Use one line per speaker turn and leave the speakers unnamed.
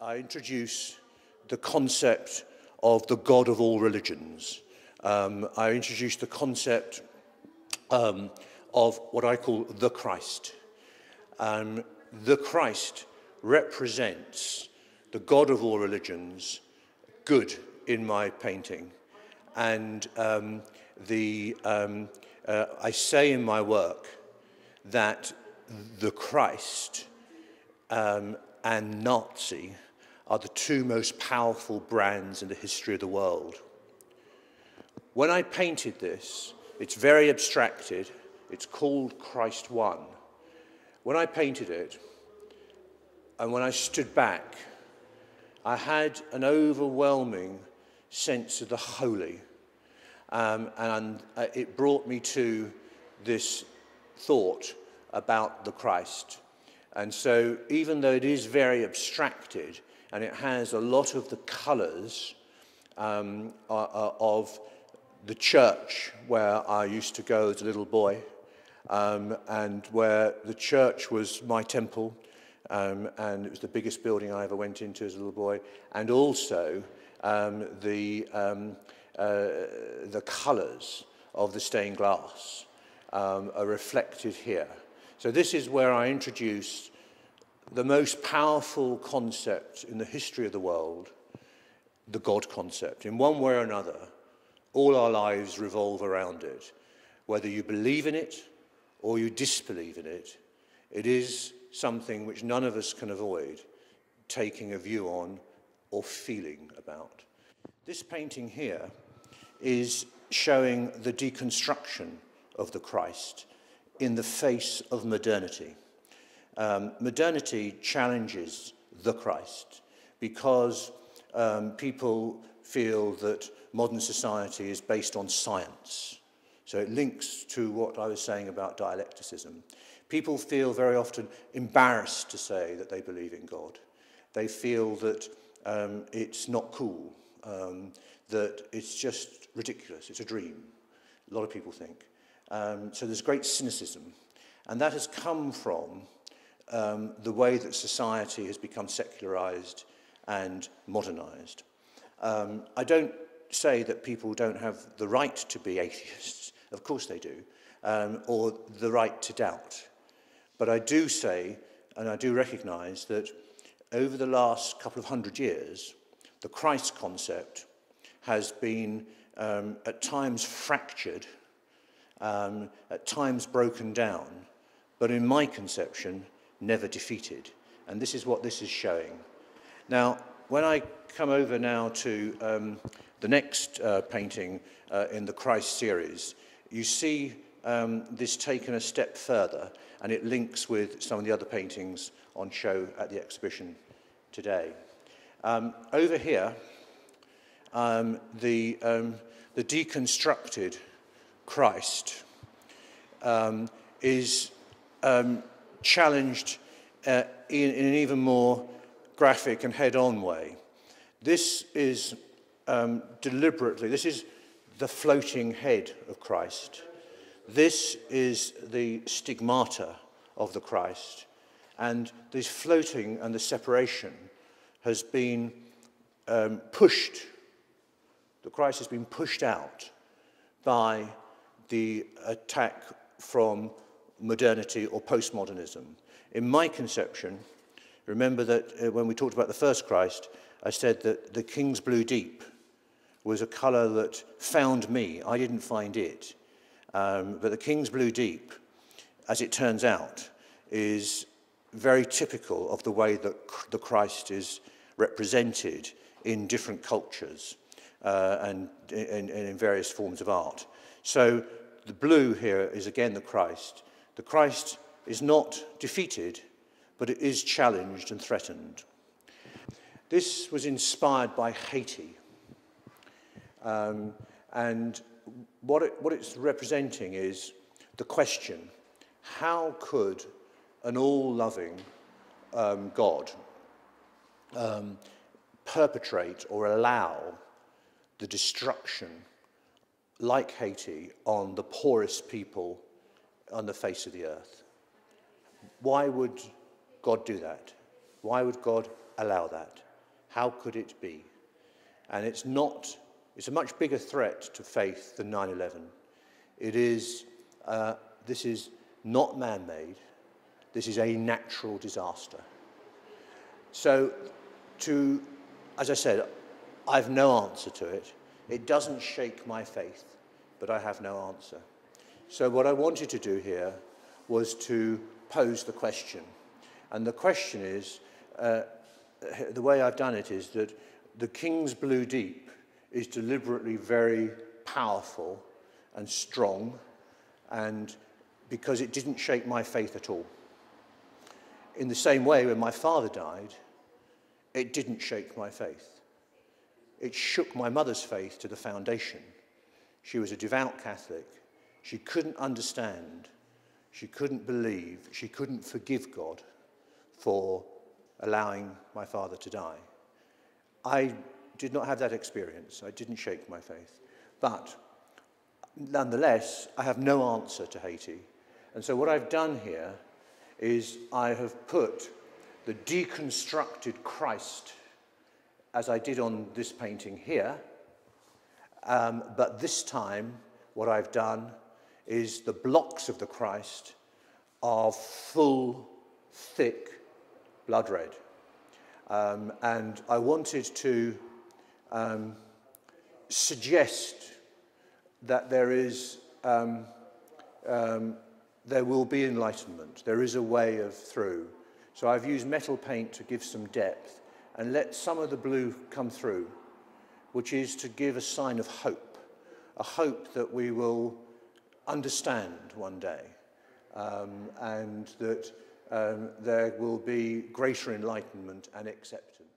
I introduce the concept of the God of all religions. Um, I introduce the concept um, of what I call the Christ. Um, the Christ represents the God of all religions, good in my painting. And um, the, um, uh, I say in my work that the Christ um, and Nazi are the two most powerful brands in the history of the world. When I painted this, it's very abstracted. It's called Christ One. When I painted it, and when I stood back, I had an overwhelming sense of the holy. Um, and uh, it brought me to this thought about the Christ. And so, even though it is very abstracted and it has a lot of the colours um, uh, uh, of the church where I used to go as a little boy, um, and where the church was my temple, um, and it was the biggest building I ever went into as a little boy, and also um, the, um, uh, the colours of the stained glass um, are reflected here. So this is where I introduced the most powerful concept in the history of the world, the God concept. In one way or another, all our lives revolve around it. Whether you believe in it or you disbelieve in it, it is something which none of us can avoid taking a view on or feeling about. This painting here is showing the deconstruction of the Christ in the face of modernity. Um, modernity challenges the Christ because um, people feel that modern society is based on science. So it links to what I was saying about dialecticism. People feel very often embarrassed to say that they believe in God. They feel that um, it's not cool, um, that it's just ridiculous, it's a dream. A lot of people think. Um, so there's great cynicism. And that has come from um, the way that society has become secularized and modernized. Um, I don't say that people don't have the right to be atheists. Of course they do. Um, or the right to doubt. But I do say, and I do recognize that over the last couple of hundred years, the Christ concept has been um, at times fractured, um, at times broken down, but in my conception, never defeated. And this is what this is showing. Now, when I come over now to um, the next uh, painting uh, in the Christ series, you see um, this taken a step further, and it links with some of the other paintings on show at the exhibition today. Um, over here, um, the, um, the deconstructed Christ um, is um, challenged uh, in, in an even more graphic and head-on way. This is um, deliberately, this is the floating head of Christ. This is the stigmata of the Christ. And this floating and the separation has been um, pushed, the Christ has been pushed out by the attack from modernity or postmodernism. In my conception, remember that uh, when we talked about the first Christ, I said that the King's Blue Deep was a colour that found me. I didn't find it. Um, but the King's Blue Deep, as it turns out, is very typical of the way that the Christ is represented in different cultures uh, and in, in various forms of art. So the blue here is again the Christ, the Christ is not defeated, but it is challenged and threatened. This was inspired by Haiti. Um, and what, it, what it's representing is the question, how could an all-loving um, God um, perpetrate or allow the destruction, like Haiti, on the poorest people on the face of the earth. Why would God do that? Why would God allow that? How could it be? And it's not, it's a much bigger threat to faith than 9 11. It is, uh, this is not man made, this is a natural disaster. So, to, as I said, I've no answer to it. It doesn't shake my faith, but I have no answer. So, what I wanted to do here was to pose the question. And the question is uh, the way I've done it is that the King's Blue Deep is deliberately very powerful and strong, and because it didn't shake my faith at all. In the same way, when my father died, it didn't shake my faith. It shook my mother's faith to the foundation. She was a devout Catholic. She couldn't understand, she couldn't believe, she couldn't forgive God for allowing my father to die. I did not have that experience. I didn't shake my faith. But nonetheless, I have no answer to Haiti. And so what I've done here is I have put the deconstructed Christ, as I did on this painting here, um, but this time what I've done is the blocks of the Christ are full, thick blood red. Um, and I wanted to um, suggest that there is, um, um, there will be enlightenment. There is a way of through. So I've used metal paint to give some depth and let some of the blue come through, which is to give a sign of hope, a hope that we will understand one day um, and that um, there will be greater enlightenment and acceptance.